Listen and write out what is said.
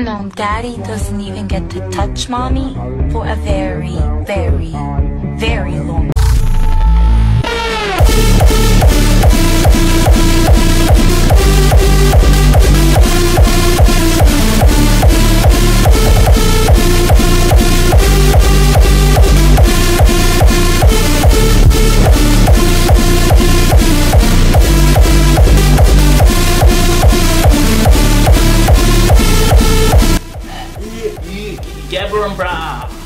No, daddy doesn't even get to touch mommy for a very, very, very long Gaburam Bra.